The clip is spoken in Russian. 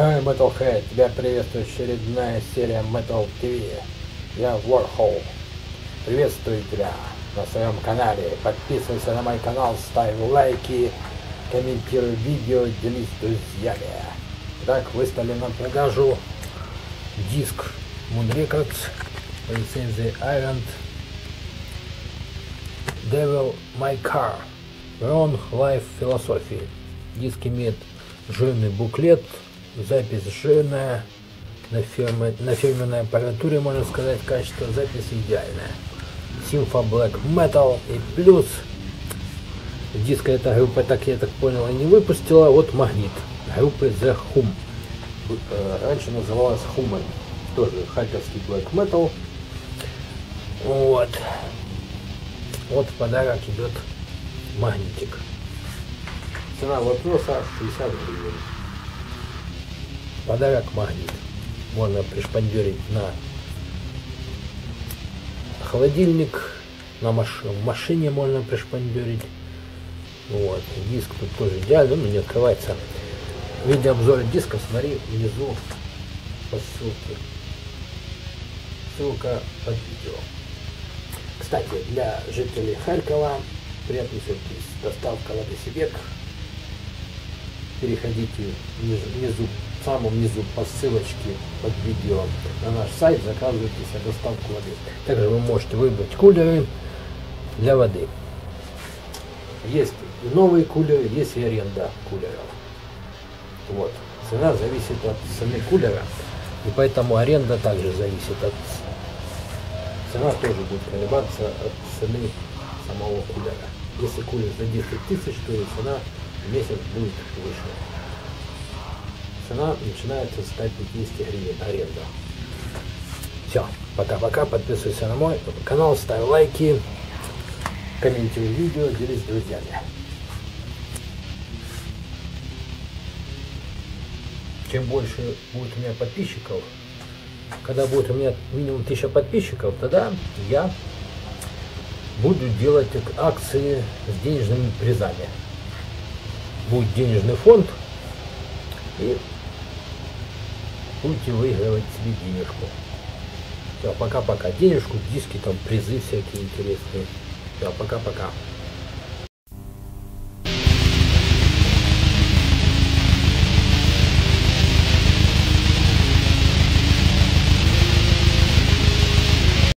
Hey, Metalhead, тебя приветствует очередная серия Metal TV. Я Warhol. Приветствую тебя на своем канале. Подписывайся на мой канал, ставь лайки, комментируй видео, делись с друзьями. Так, выставлен на продажу диск Moon Records по лицензии Island Devil My Car. Ron Life Philosophy. Диск имеет жирный буклет, запись жирная, на, фирме, на фирменной аппаратуре, можно сказать, качество записи идеальное. Симфа Black Metal и плюс диска эта группа, так я так понял, и не выпустила, вот Магнит группы The Hum. Э, раньше называлась Human, тоже харьковский Black Metal. Вот. Вот в подарок идет магнитик. Цена вопроса 60 гривен. Подарок магнит. Можно пришпандерить на холодильник, на маш... в машине можно пришпандерить. Вот. Диск тут тоже идеально, но не открывается. Видео обзора диска, смотри внизу по ссылке. Ссылка под видео. Кстати, для жителей Харькова приятный сюрприз. Доставка Новосибирск переходите внизу, в самом низу по ссылочке под видео на наш сайт, заказывайте себе доставку воды. Также вы можете выбрать кулеры для воды. Есть и новые кулеры, есть и аренда кулеров. Вот. Цена зависит от цены кулера, и поэтому аренда также зависит от цена тоже будет колебаться от цены самого кулера. Если кулер за 10 тысяч, то и цена месяц будет выше. Цена начинается с 150 гривен аренда. Все, пока-пока, подписывайся на мой канал, ставь лайки, комментируй видео, делись с друзьями. Чем больше будет у меня подписчиков, когда будет у меня минимум 1000 подписчиков, тогда я буду делать акции с денежными призами будет денежный фонд, и будете выигрывать себе денежку. Все, пока-пока. Денежку, диски, там, призы всякие интересные. Все, пока-пока.